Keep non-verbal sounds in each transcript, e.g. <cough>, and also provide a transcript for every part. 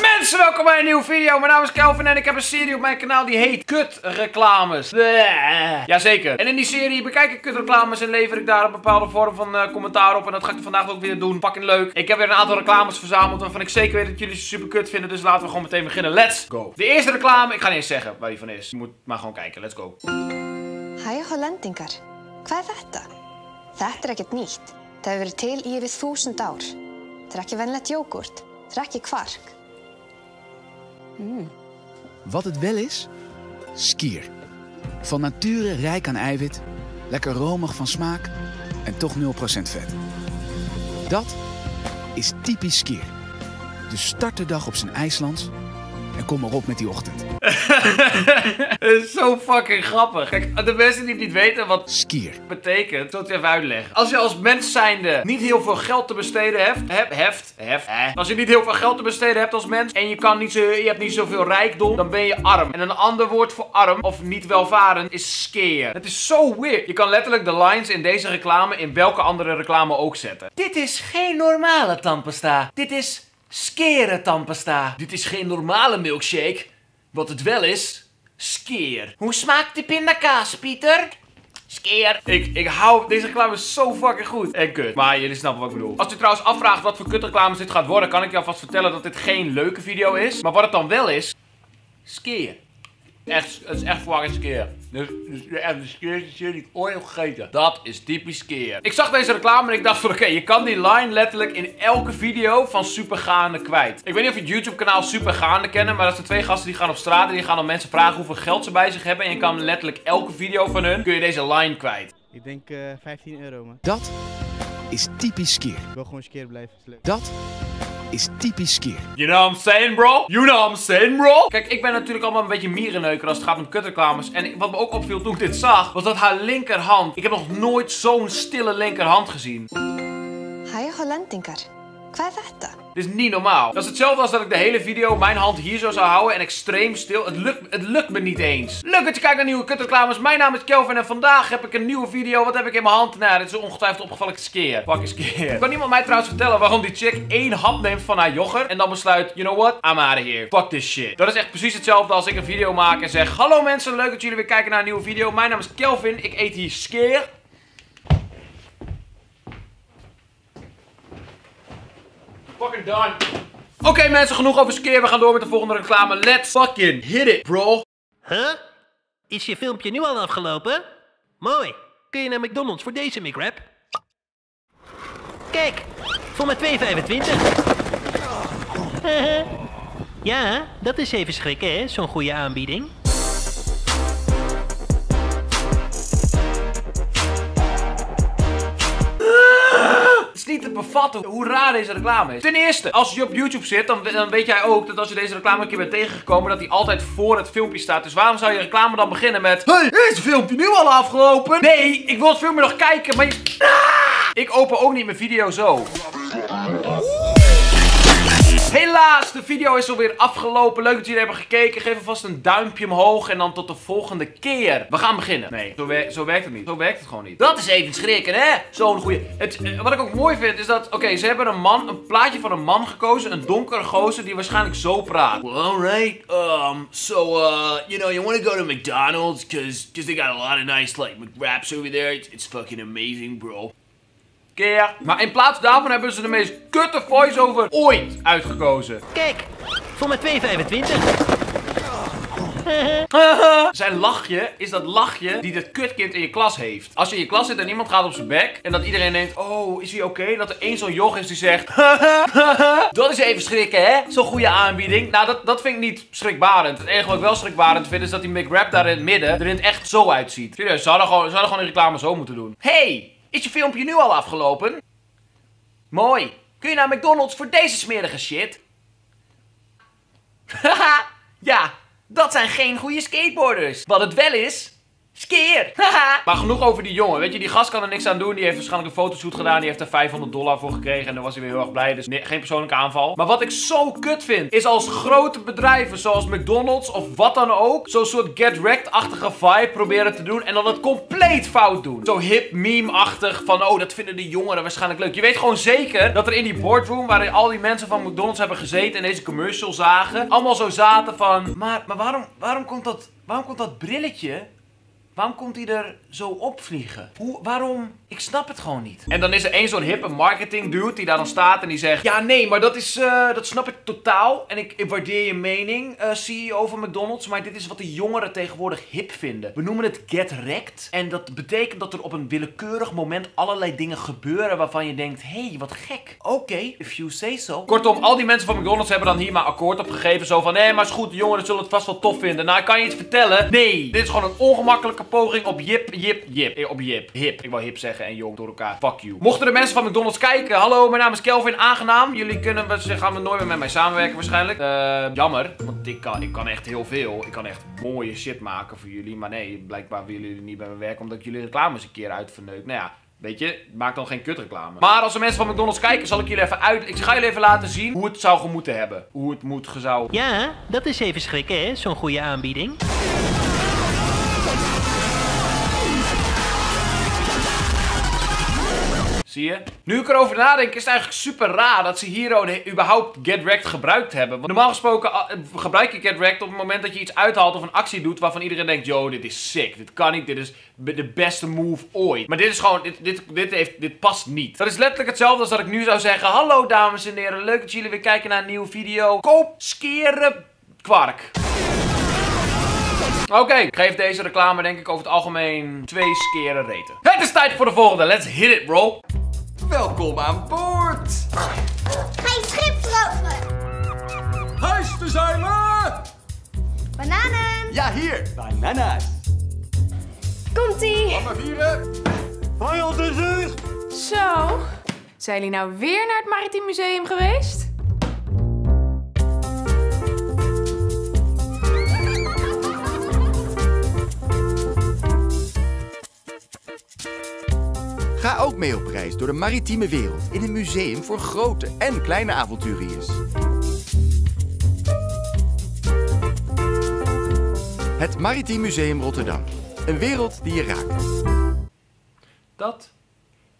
Mensen, welkom bij een nieuwe video. Mijn naam is Kelvin en ik heb een serie op mijn kanaal die heet Kutreclames. Jazeker. En in die serie bekijk ik kutreclames en lever ik daar een bepaalde vorm van eh, commentaar op. En dat ga ik vandaag ook weer doen. Pak in leuk. Ik heb weer een aantal reclames verzameld waarvan ik zeker weet dat jullie ze super kut vinden. Dus laten we gewoon meteen beginnen. Let's go. De eerste reclame, ik ga niet eens zeggen waar die van is. Je moet maar gewoon kijken. Let's go. Hi Hollandinker. Hvað er þetta? Þetta het niet. Það hefur verið til í yfir þúsund ár. Þetta er ekki venlegt jógurt. Þetta er ekki kvark. Wat het wel is? Skier. Van nature rijk aan eiwit, lekker romig van smaak en toch 0% vet. Dat is typisch skier. Dus start de dag op zijn IJslands en kom maar op met die ochtend. <laughs> Het is zo fucking grappig. Kijk, de mensen die het niet weten wat Skier. betekent, zal ik het even uitleggen. Als je als mens zijnde niet heel veel geld te besteden hebt, heb, heft, heft, hè. Als je niet heel veel geld te besteden hebt als mens en je, kan niet zo, je hebt niet zoveel rijkdom, dan ben je arm. En een ander woord voor arm of niet welvarend is skeer. Het is zo weird. Je kan letterlijk de lines in deze reclame in welke andere reclame ook zetten. Dit is geen normale tandpasta. Dit is skere tandpasta. Dit is geen normale milkshake. Wat het wel is, skeer. Hoe smaakt die pindakaas, Pieter? Skeer. Ik, ik hou... Deze reclame is zo fucking goed. En kut. Maar jullie snappen wat ik bedoel. Als u trouwens afvraagt wat voor kutreclames dit gaat worden... kan ik je alvast vertellen dat dit geen leuke video is. Maar wat het dan wel is... Skeer. Echt, het is echt fucking skeer. Dus, dus echt de skeerste shit die ik ooit heb gegeten. Dat is typisch skeer. Ik zag deze reclame en ik dacht van oké, je kan die line letterlijk in elke video van Supergaande kwijt. Ik weet niet of je het YouTube kanaal Supergaande kennen, maar dat zijn twee gasten die gaan op straat en die gaan dan mensen vragen hoeveel geld ze bij zich hebben. En je kan letterlijk elke video van hun, kun je deze line kwijt. Ik denk eh 15 euro, man. Dat is typisch skier. Ik wil gewoon skeer blijven. Is. Dat is typisch skier. You know what I'm saying, bro? You know what I'm saying, bro? Kijk, ik ben natuurlijk allemaal een beetje mierenneuker als het gaat om kutreclames. En wat me ook opviel toen ik dit zag, was dat haar linkerhand... Ik heb nog nooit zo'n stille linkerhand gezien. Hæ Hollendingar, Dit is niet normaal. Dat is hetzelfde als dat ik de hele video mijn hand hier zo zou houden en extreem stil. Het lukt, het lukt me niet eens. Leuk dat je kijkt naar nieuwe kutreclames. Mijn naam is Kelvin en vandaag heb ik een nieuwe video. Wat heb ik in mijn hand? Nou, dit is ongetwijfeld opgevallen skeer. Fucking skeer. Kan iemand mij trouwens vertellen waarom die chick één hap neemt van haar yoghurt en dan besluit, you know what? I'm out of here. Fuck this shit. Dat is echt precies hetzelfde als ik een video maak en zeg, hallo mensen, leuk dat jullie weer kijken naar een nieuwe video. Mijn naam is Kelvin. Ik eet hier skeer. Fucking done. Oké mensen, genoeg over skeer. We gaan door met de volgende reclame. Let's fucking hit it, bro. Huh? Is je filmpje nu al afgelopen? Mooi. Kun je naar McDonald's voor deze McWrap? Kijk, voor maar 2,25. ja, dat is even schrikken, hè? Zo'n goede aanbieding. Te bevatten hoe raar deze reclame is. Ten eerste, als je op YouTube zit, dan, dan weet jij ook dat als je deze reclame een keer bent tegengekomen, dat die altijd voor het filmpje staat. Dus waarom zou je reclame dan beginnen met... Hey, is het filmpje nu al afgelopen? Nee, ik wil het filmpje nog kijken, maar je... Ah! Ik open ook niet mijn video zo. Helaas, de video is alweer afgelopen. Leuk dat jullie hebben gekeken. Geef alvast een duimpje omhoog en dan tot de volgende keer. We gaan beginnen. Nee, zo, wer- zo werkt het niet. Zo werkt het gewoon niet. Dat is even schrikken, hè? Zo'n goeie. Het, eh, wat ik ook mooi vind is dat, oké, ze hebben een man, een plaatje van een man gekozen. Een donkere gozer die waarschijnlijk zo praat. Well, alright. Um, so, uh, you know, you want to go to McDonald's? Cause, cause they got a lot of nice, like, McWraps over there. It's, it's fucking amazing, bro. Keer. Maar in plaats daarvan hebben ze de meest kutte voice-over ooit uitgekozen. Kijk, voor maar 2,25. Zijn lachje is dat lachje die dat kutkind in je klas heeft. Als je in je klas zit en iemand gaat op zijn bek en dat iedereen denkt, oh, is hij oké? Dat er één zo'n joch is die zegt, <laughs> dat is even schrikken, hè? Zo'n goede aanbieding. Nou, dat, dat vind ik niet schrikbarend. Het enige wat ik wel schrikbarend vind is dat die McRap daar in het midden er in het echt zo uitziet. Serieus, ze hadden gewoon, ze hadden gewoon reclame zo moeten doen. Hey, is je filmpje nu al afgelopen? Mooi. Kun je naar McDonald's voor deze smerige shit? Haha, <laughs> ja, dat zijn geen goede skateboarders. Wat het wel is, Skeer! <laughs> Maar genoeg over die jongen. Weet je, die gast kan er niks aan doen. Die heeft waarschijnlijk een fotoshoot gedaan. Die heeft er 500 dollar voor gekregen. En daar was hij weer heel erg blij. Dus nee, geen persoonlijke aanval. Maar wat ik zo kut vind, is als grote bedrijven zoals McDonald's of wat dan ook. Zo'n soort get wrecked-achtige vibe proberen te doen. En dan het compleet fout doen. Zo hip meme-achtig van, oh, dat vinden de jongeren waarschijnlijk leuk. Je weet gewoon zeker dat er in die boardroom, waarin al die mensen van McDonald's hebben gezeten en deze commercial zagen, allemaal zo zaten van, maar, maar waarom, waarom komt dat, waarom komt dat brilletje Waarom komt hij er zo opvliegen? Hoe, waarom? Ik snap het gewoon niet. En dan is er één zo'n hippe marketing dude die daar dan staat en die zegt... Ja, nee, maar dat is, eh, dat snap ik totaal. En ik, ik waardeer je mening, eh, CEO van McDonald's. Maar dit is wat de jongeren tegenwoordig hip vinden. We noemen het get wrecked. En dat betekent dat er op een willekeurig moment allerlei dingen gebeuren waarvan je denkt... Hé, hey, wat gek. Oké, if you say so. Kortom, al die mensen van McDonald's hebben dan hier maar akkoord op gegeven. Zo van, nee, maar is goed, de jongeren zullen het vast wel tof vinden. Nou, ik kan je iets vertellen. Nee, dit is gewoon een ongemakkelijke poging op jip, jip, jip. Eh, op jip. Hip. Ik wou hip zeggen en jong door elkaar. Fuck you. Mochten de mensen van McDonald's kijken. Hallo, mijn naam is Kelvin. Aangenaam. Jullie kunnen, ze gaan nooit meer met mij samenwerken waarschijnlijk. Uh, jammer. Want ik kan, ik kan echt heel veel. Ik kan echt mooie shit maken voor jullie. Maar nee, blijkbaar willen jullie niet bij me werken. Omdat jullie reclames een keer uitverneuk. Nou ja. Weet je, maak dan geen kutreclame. Maar als er mensen van McDonald's kijken, zal ik jullie even uit... Ik ga jullie even laten zien hoe het zou gemoeten hebben. Hoe het moet gezou... Ja, dat is even schrikken, hè? Zo'n goede aanbieding. Zie je? Nu ik erover nadenk, is het eigenlijk super raar dat ze hier überhaupt Get Wrecked gebruikt hebben. Normaal gesproken uh, gebruik je Get Wrecked op het moment dat je iets uithaalt of een actie doet waarvan iedereen denkt, yo, dit is sick, dit kan niet, dit is de beste move ooit. Maar dit is gewoon, dit, dit, dit, heeft, dit past niet. Dat is letterlijk hetzelfde als dat ik nu zou zeggen, hallo dames en heren, leuk dat jullie weer kijken naar een nieuwe video. Koop skeren kwark. Oké, ik geef deze reclame denk ik over het algemeen twee skeren reten. Het is tijd voor de volgende. Let's hit it, bro. Welkom aan boord! Mijn schipvlogen! Huisdezeiler! Bananen! Ja, hier! Bananas! Komt-ie! Mama vieren! Hoi, Zo, zijn jullie nou weer naar het Maritiem Museum geweest? Ga ook mee op reis door de maritieme wereld in een museum voor grote en kleine avonturiers. Het Maritiem Museum Rotterdam. Een wereld die je raakt. Dat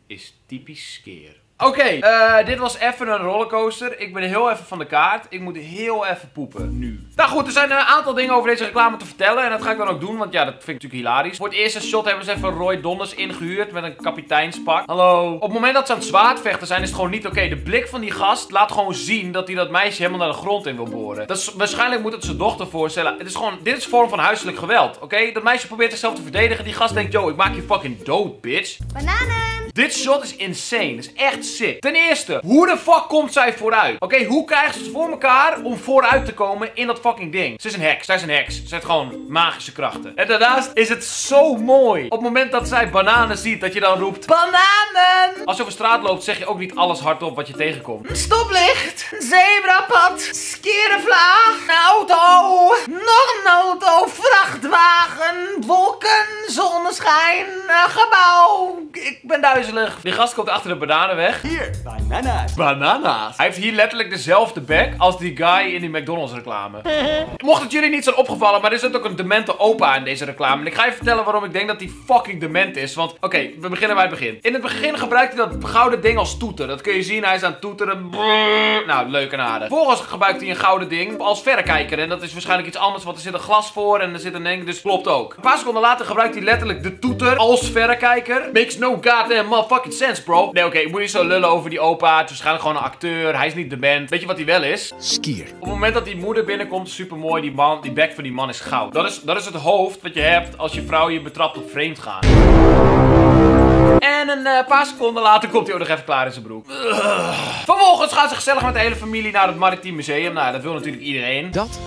is typisch skeer. Oké, eh, dit was even een rollercoaster. Ik ben heel even van de kaart. Ik moet heel even poepen, nu. Nou goed, er zijn een aantal dingen over deze reclame te vertellen. En dat ga ik dan ook doen, want ja, dat vind ik natuurlijk hilarisch. Voor het eerste shot hebben ze even Roy Donders ingehuurd met een kapiteinspak. Hallo. Op het moment dat ze aan het zwaardvechten zijn, is het gewoon niet oké. De blik van die gast laat gewoon zien dat hij dat meisje helemaal naar de grond in wil boren. Dat waarschijnlijk moet het zijn dochter voorstellen. Het is gewoon, dit is een vorm van huiselijk geweld, oké? Dat meisje probeert zichzelf te verdedigen. Die gast denkt, yo, ik maak je fucking dood, bitch. Bananen! Dit shot is insane. Dat is echt sick. Ten eerste, hoe de fuck komt zij vooruit? Oké, hoe krijgen ze het voor elkaar om vooruit te komen in dat fucking ding? Ze is een heks. Zij is een heks. Ze heeft gewoon magische krachten. En daarnaast is het zo mooi. Op het moment dat zij bananen ziet, dat je dan roept... Bananen! Als je over straat loopt, zeg je ook niet alles hardop wat je tegenkomt. Stoplicht, zebrapad, skerenvlaag, auto, nog een auto, vrachtwagen, wolken, zonneschijn, gebouw. Ik ben duizelig. Die gast komt achter de bananen weg. Hier, banana's. Banana's. Hij heeft hier letterlijk dezelfde bek als die guy in die McDonald's reclame. <laughs> Mocht het jullie niet zijn opgevallen, maar er zit ook een demente opa in deze reclame. En ik ga je vertellen waarom ik denk dat hij fucking dement is. Want, oké, we beginnen bij het begin. In het begin gebruikt hij dat gouden ding als toeter. Dat kun je zien, hij is aan het toeteren. Nou, leuk en aardig. Vervolgens gebruikt hij een gouden ding als verrekijker. En dat is waarschijnlijk iets anders, want er zit een glas voor en er zit een ding, dus klopt ook. Een paar seconden later gebruikt hij letterlijk de toeter als verrekijker. Makes no goddamn motherfucking sense, bro. Nee, oké, ik moet niet zo lullen over die opa. Het is waarschijnlijk gewoon een acteur. Hij is niet de band. Weet je wat hij wel is? Skier. Op het moment dat die moeder binnenkomt, super mooi. Die man, die bek van die man is goud. Dat is, dat is het hoofd wat je hebt als je vrouw je betrapt op vreemd gaan. En een uh, paar seconden later komt hij ook nog even klaar in zijn broek. Vervolgens gaan ze gezellig met de hele familie naar het Maritiem Museum. Nou, dat wil natuurlijk iedereen. Dat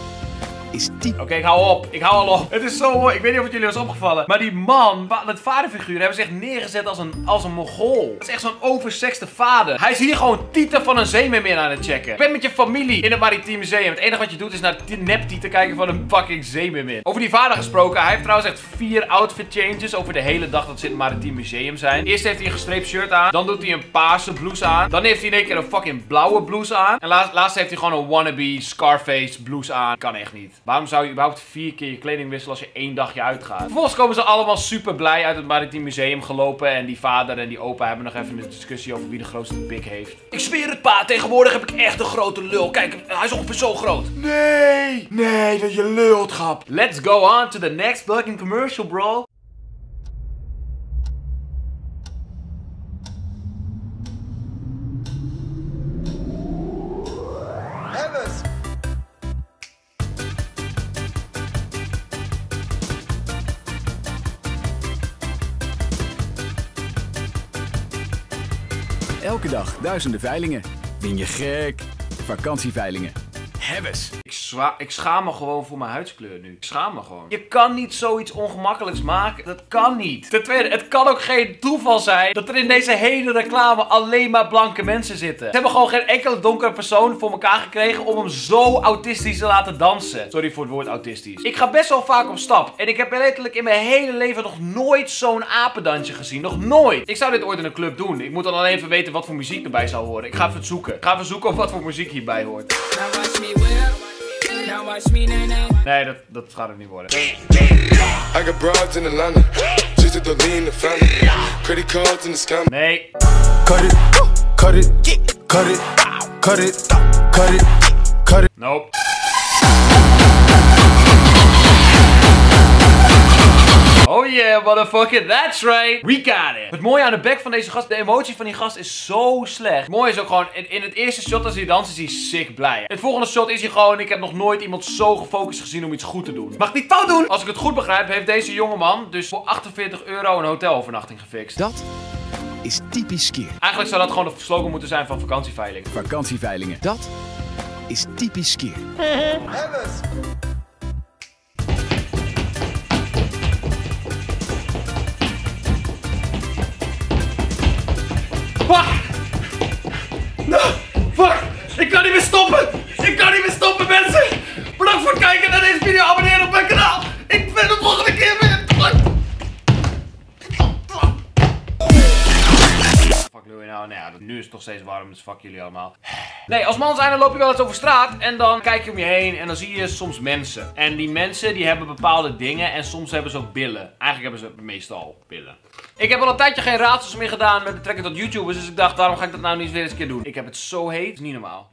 is typisch. Oké, ik hou op. Ik hou al op. Het is zo mooi. Ik weet niet of het jullie was opgevallen. Maar die man, het vaderfiguur, hebben ze echt neergezet als een, als een mogol. Het is echt zo'n oversexte vader. Hij is hier gewoon tieten van een zeemermin aan het checken. Ik ben met je familie in het Maritiem Museum. Het enige wat je doet is naar neptieten kijken van een fucking zeemermin. Over die vader gesproken. Hij heeft trouwens echt vier outfit changes over de hele dag dat ze in het Maritiem Museum zijn. Eerst heeft hij een gestreept shirt aan. Dan doet hij een paarse blouse aan. Dan heeft hij in één keer een fucking blauwe blouse aan. En laatst, laatst heeft hij gewoon een wannabe Scarface blouse aan. Kan echt niet. Waarom zou je überhaupt vier keer je kleding wisselen als je één dagje uitgaat? Vervolgens komen ze allemaal super blij uit het Maritiem Museum gelopen. En die vader en die opa hebben nog even een discussie over wie de grootste pik heeft. Ik zweer het pa, tegenwoordig heb ik echt een grote lul. Kijk, hij is ongeveer zo groot. Nee, nee, dat je lult, grap. Let's go on to the next fucking commercial, bro. Dag duizenden veilingen. Win je gek. Vakantieveilingen. Hebbes. Ik, ik schaam me gewoon voor mijn huidskleur nu. Ik schaam me gewoon. Je kan niet zoiets ongemakkelijks maken. Dat kan niet. Ten tweede, het kan ook geen toeval zijn dat er in deze hele reclame alleen maar blanke mensen zitten. Ze hebben gewoon geen enkele donkere persoon voor elkaar gekregen om hem zo autistisch te laten dansen. Sorry voor het woord autistisch. Ik ga best wel vaak op stap. En ik heb letterlijk in mijn hele leven nog nooit zo'n apendansje gezien. Nog nooit. Ik zou dit ooit in een club doen. Ik moet dan alleen even weten wat voor muziek erbij zou horen. Ik ga even zoeken. Ik ga even zoeken of wat voor muziek hierbij hoort. Nee, dat, dat gaat het niet worden. I got broads in Atlanta, just to the lean the family. Credit cards in the scam. Nee. Cut it, cut it, cut it, cut it, cut it, cut it. Nope. Yeah, motherfucker, that's right. We got it. Het mooie aan de bek van deze gast, de emotie van die gast is zo slecht. Mooi is ook gewoon, in, in het eerste shot als hij danst is hij sick blij. Het volgende shot is hij gewoon, ik heb nog nooit iemand zo gefocust gezien om iets goed te doen. Mag ik niet fout doen? Als ik het goed begrijp, heeft deze jongeman dus voor 48 euro een hotelovernachting gefixt. Dat is typisch skier. Eigenlijk zou dat gewoon de slogan moeten zijn van vakantieveiling. Vakantieveilingen. Dat is typisch skier. Nu is het nog steeds warm, dus fuck jullie allemaal. Nee, als man zijn dan loop je wel eens over straat en dan kijk je om je heen en dan zie je soms mensen. En die mensen die hebben bepaalde dingen en soms hebben ze ook billen. Eigenlijk hebben ze meestal billen. Ik heb al een tijdje geen raadsels meer gedaan met betrekking tot YouTubers, dus ik dacht waarom ga ik dat nou niet weer eens een keer doen. Ik heb het zo heet, is niet normaal.